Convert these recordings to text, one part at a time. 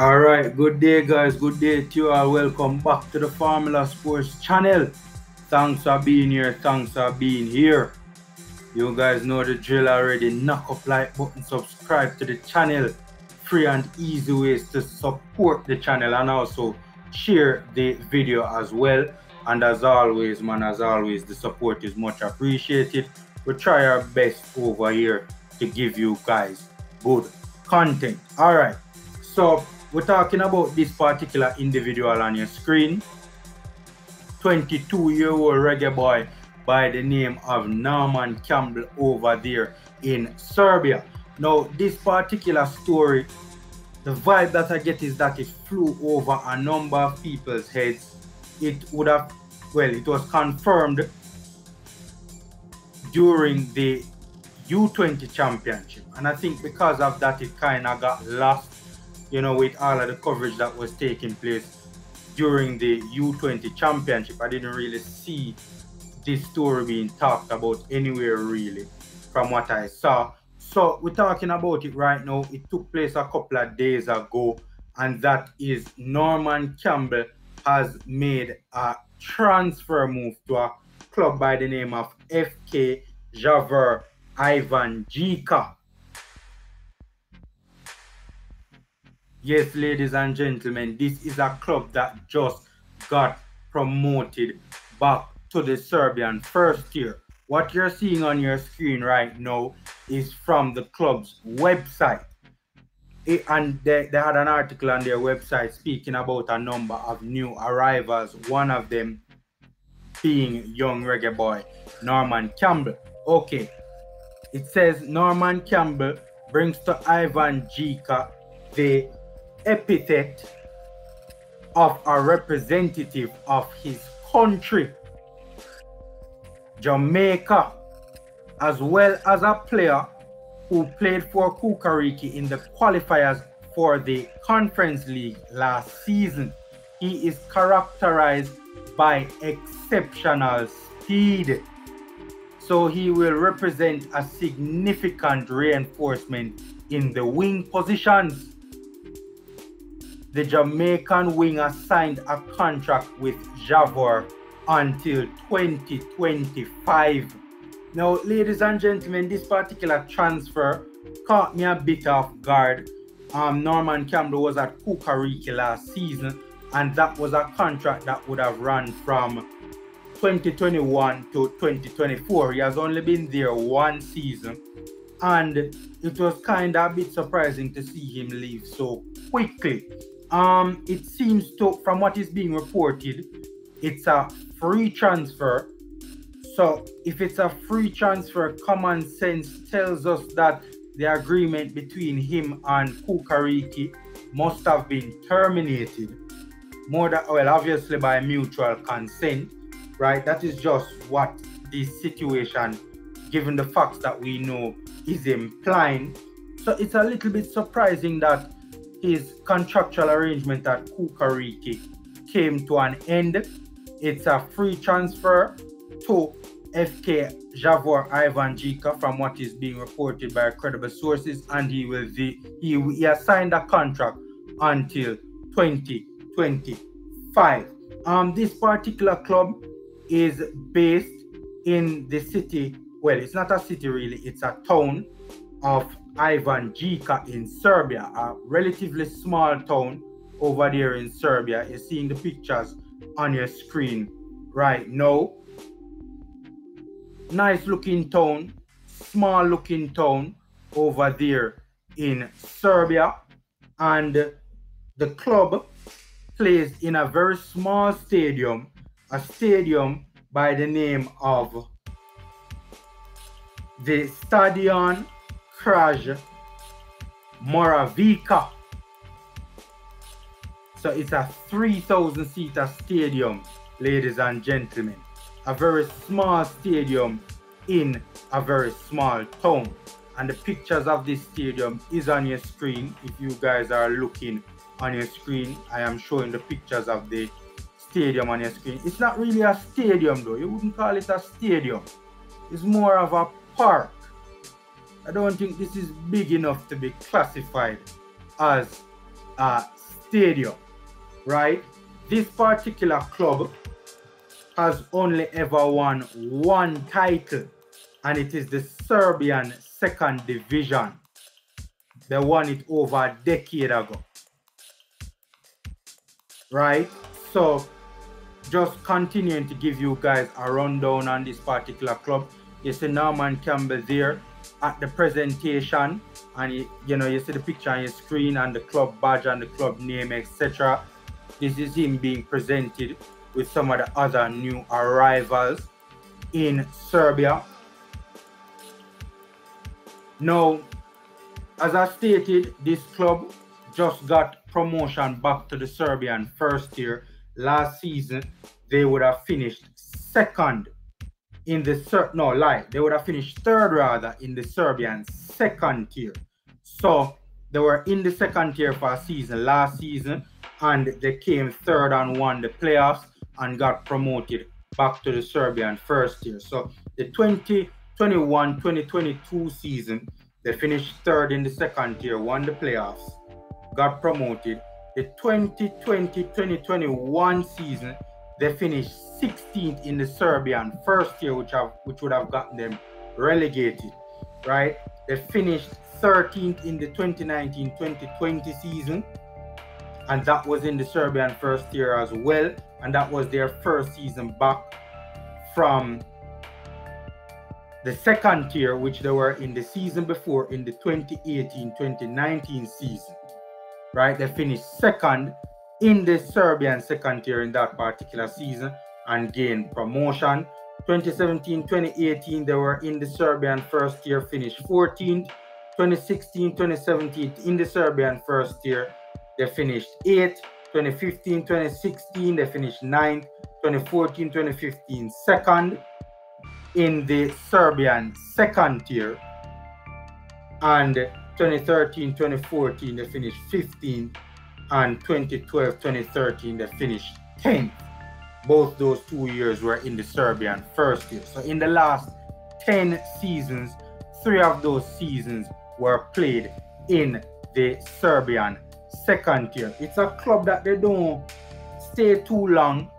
All right, good day, guys. Good day to you all. Welcome back to the Formula Sports channel. Thanks for being here. Thanks for being here. You guys know the drill already. Knock up like button, subscribe to the channel. Free and easy ways to support the channel and also share the video as well. And as always, man, as always, the support is much appreciated. We try our best over here to give you guys good content. All right, so we're talking about this particular individual on your screen 22 year old reggae boy by the name of Norman Campbell over there in Serbia. Now, this particular story, the vibe that I get is that it flew over a number of people's heads. It would have, well, it was confirmed during the U20 championship. And I think because of that, it kind of got lost you know, with all of the coverage that was taking place during the U20 championship. I didn't really see this story being talked about anywhere really from what I saw. So we're talking about it right now. It took place a couple of days ago, and that is Norman Campbell has made a transfer move to a club by the name of FK Javor Ivanjica. Yes, ladies and gentlemen, this is a club that just got promoted back to the Serbian first tier. What you're seeing on your screen right now is from the club's website. It, and they, they had an article on their website speaking about a number of new arrivals, one of them being young reggae boy Norman Campbell. Okay, it says Norman Campbell brings to Ivan Ivanjica the epithet of a representative of his country, Jamaica, as well as a player who played for Čukarički in the qualifiers for the Conference League last season. He is characterized by exceptional speed. So he will represent a significant reinforcement in the wing positions the Jamaican winger signed a contract with Javor until 2025. Now, ladies and gentlemen, this particular transfer caught me a bit off guard. Um, Norman Campbell was at Čukarički last season, and that was a contract that would have run from 2021 to 2024. He has only been there one season, and it was kind of a bit surprising to see him leave so quickly. Um, it seems to, from what is being reported, it's a free transfer. So if it's a free transfer, common sense tells us that the agreement between him and Čukarički must have been terminated. More than well, obviously by mutual consent, right? That is just what this situation, given the facts that we know, is implying. So it's a little bit surprising that his contractual arrangement at Čukarički came to an end. It's a free transfer to FK Javor Ivanjica from what is being reported by credible sources, and he will be, he, he has signed a contract until 2025. Um, this particular club is based in the city. Well, it's not a city really; it's a town of Ivanjica in Serbia, a relatively small town over there in Serbia. You're seeing the pictures on your screen right now. Nice looking town, small looking town over there in Serbia. And the club plays in a very small stadium, a stadium by the name of the Stadion Kraj Moravica. So it's a 3,000 seater stadium, ladies and gentlemen. A very small stadium in a very small town. And the pictures of this stadium is on your screen. If you guys are looking on your screen, I am showing the pictures of the stadium on your screen. It's not really a stadium though. You wouldn't call it a stadium. It's more of a park I don't think this is big enough to be classified as a stadium, right? This particular club has only ever won one title, and it is the Serbian second division. They won it over a decade ago. Right? So, just continuing to give you guys a rundown on this particular club. You see Norman Campbell there at the presentation, and you, you know, you see the picture on your screen and the club badge and the club name, etc. This is him being presented with some of the other new arrivals in Serbia. Now, as I stated, this club just got promotion back to the Serbian first tier. Last season, they would have finished second in the Ser no lie, they would have finished third rather in the Serbian second tier. So they were in the second tier for a season last season, and they came third and won the playoffs and got promoted back to the Serbian first tier. So the 2021 2022 season, they finished third in the second tier, won the playoffs, got promoted. The 2020 2021 season, they finished 16th in the Serbian first tier, which have which would have gotten them relegated, right? They finished 13th in the 2019-2020 season, and that was in the Serbian first tier as well and that was their first season back from the second tier, which they were in the season before in the 2018-2019 season. Right, they finished second in the Serbian second tier in that particular season and gained promotion. 2017-2018, they were in the Serbian first tier, finished 14th. 2016-2017 in the Serbian first tier, they finished 8th. 2015, 2016, they finished ninth. 2014, 2015, second in the Serbian second tier. And 2013, 2014, they finished 15th. And 2012, 2013, they finished 10th. Both those two years were in the Serbian first tier. So in the last 10 seasons, three of those seasons were played in the Serbian second tier. It's a club that they don't stay too long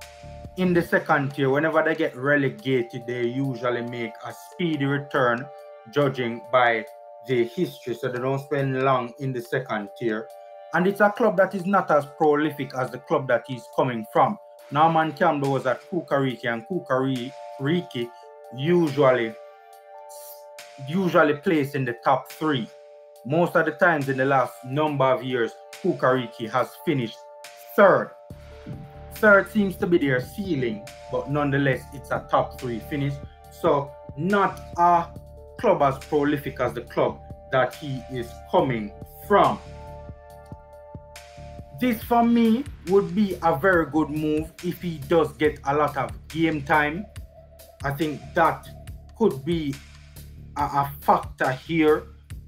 in the second tier. Whenever they get relegated, they usually make a speedy return, judging by the history. So they don't spend long in the second tier. And it's a club that is not as prolific as the club that he's coming from. Norman Campbell was at Čukarički, and Čukarički usually usually placed in the top three. Most of the times in the last number of years, Čukarički has finished third. Third seems to be their ceiling, but nonetheless, it's a top three finish. So, not a club as prolific as the club that he is coming from. This for me would be a very good move if he does get a lot of game time. I think that could be a, a factor here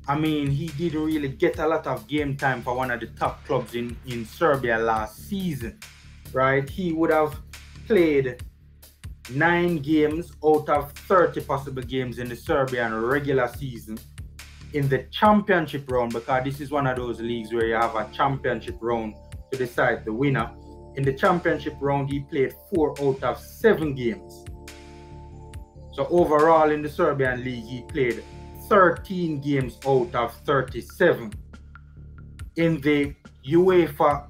I mean, he didn't really get a lot of game time for one of the top clubs in, in Serbia last season, right? He would have played nine games out of 30 possible games in the Serbian regular season in the championship round because this is one of those leagues where you have a championship round to decide the winner. In the championship round, he played four out of seven games. So overall in the Serbian league, he played 13 games out of 37 in the UEFA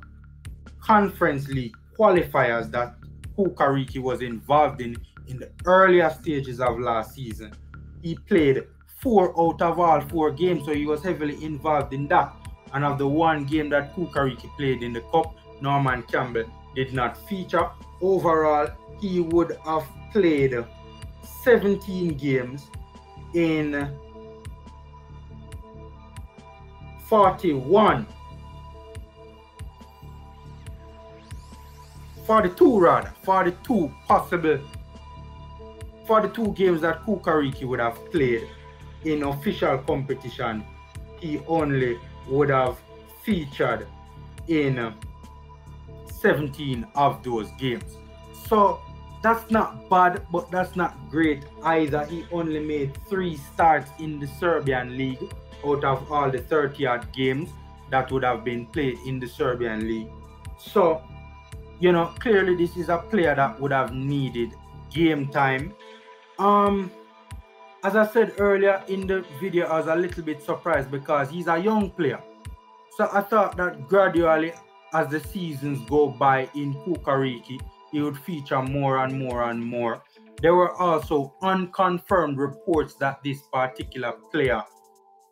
Conference League qualifiers that Čukarički was involved in in the earlier stages of last season. He played four out of all four games, so he was heavily involved in that. And of the one game that Čukarički played in the cup, Norman Campbell did not feature. Overall, he would have played 17 games in 41 42 rather 42 possible 42 games that Čukarički would have played in official competition he only would have featured in 17 of those games so that's not bad but that's not great either he only made three starts in the Serbian league out of all the 30 odd games that would have been played in the Serbian league. So, you know, clearly this is a player that would have needed game time. Um, as I said earlier in the video, I was a little bit surprised because he's a young player. So I thought that gradually, as the seasons go by in Čukarički, he would feature more and more and more. There were also unconfirmed reports that this particular player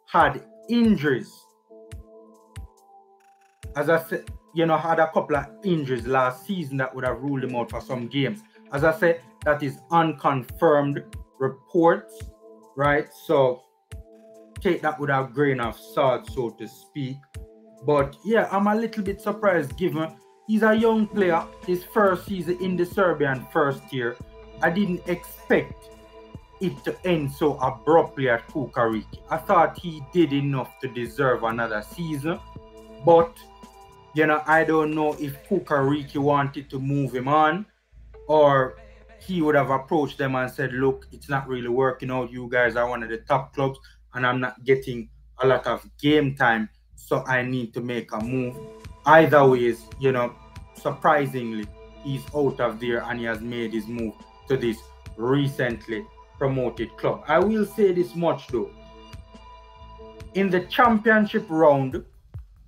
had injuries. As I said, you know, had a couple of injuries last season that would have ruled him out for some games. As I said, that is unconfirmed reports right? So take that with a grain of salt, so to speak. But yeah, I'm a little bit surprised given he's a young player, his first season in the Serbian first year. I didn't expect it to end so abruptly at Čukarički. I thought he did enough to deserve another season. But, you know, I don't know if Čukarički wanted to move him on or he would have approached them and said, Look, it's not really working out. You guys are one of the top clubs, and I'm not getting a lot of game time, so I need to make a move. Either ways, you know, surprisingly, he's out of there and he has made his move to this recently promoted club. I will say this much though. In the championship round,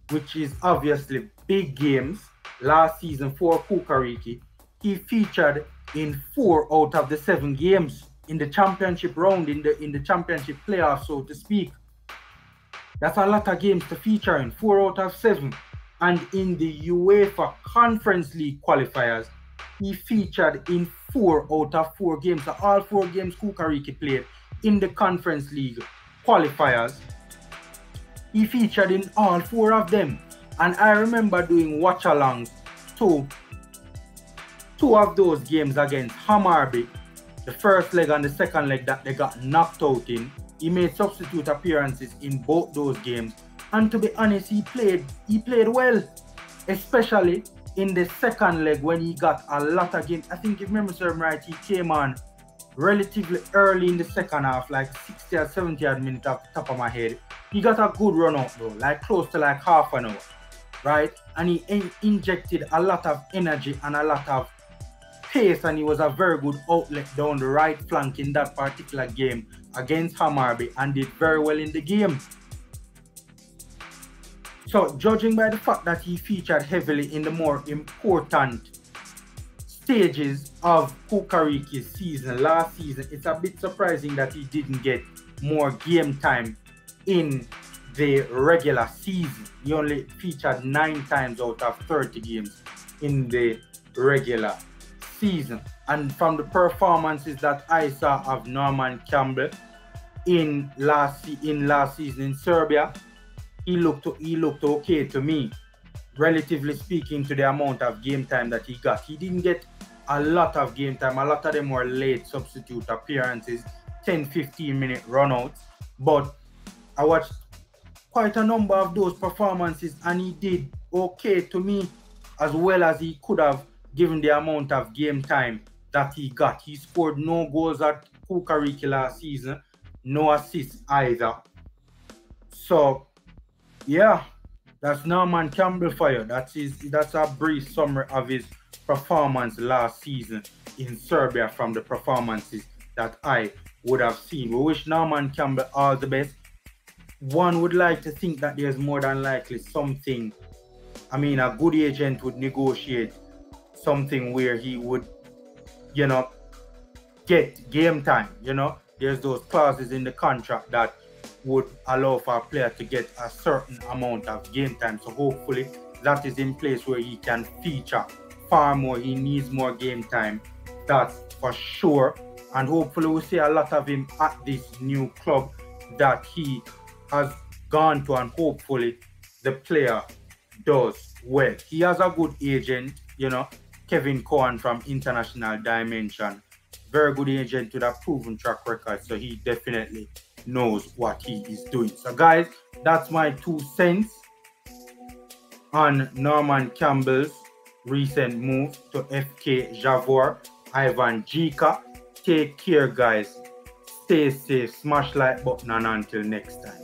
which is obviously big games, last season for Čukarički, he featured in four out of the seven games in the championship round, in the in the championship playoffs, so to speak. That's a lot of games to feature in, four out of seven. And in the UEFA Conference League qualifiers, he featured in four out of four games. So all four games Čukarički played in the Conference League qualifiers. He featured in all four of them. And I remember doing watch alongs to two of those games against Hammarby, the first leg and the second leg that they got knocked out in, he made substitute appearances in both those games. And to be honest, he played he played well, especially in the second leg when he got a lot of games. I think if memory serves right, he came on relatively early in the second half, like 60 or 70 odd minutes off the top of my head. He got a good run out though, like close to like half an hour, right? And he in injected a lot of energy and a lot of pace and he was a very good outlet down the right flank in that particular game against Hammarby and did very well in the game. So judging by the fact that he featured heavily in the more important stages of Čukarički's season last season, it's a bit surprising that he didn't get more game time in the regular season. He only featured nine times out of 30 games in the regular season and from the performances that I saw of Norman Campbell in last in last season in Serbia, he looked he looked okay to me, relatively speaking to the amount of game time that he got. He didn't get a lot of game time. A lot of them were late substitute appearances, 10, 15 minute runouts. But I watched quite a number of those performances and he did okay to me as well as he could have given the amount of game time that he got. He scored no goals at Čukarički last season, no assists either. So, yeah, that's Norman Campbell for you. That's his, that's a brief summary of his performance last season in Serbia from the performances that I would have seen. We wish Norman Campbell all the best. One would like to think that there's more than likely something. I mean, a good agent would negotiate something where he would, you know, get game time. You know, there's those clauses in the contract that would allow for a player to get a certain amount of game time. So hopefully that is in place where he can feature far more. He needs more game time. That's for sure. And hopefully we'll see a lot of him at this new club that he has gone to and hopefully the player does well. He has a good agent, you know, Kevin Cohen from International Dimension. Very good agent with a proven track record, so he definitely knows what he is doing. So, guys, that's my two cents on Norman Campbell's recent move to FK Javor, Ivanjica. Take care, guys. Stay safe. Smash like button and until next time.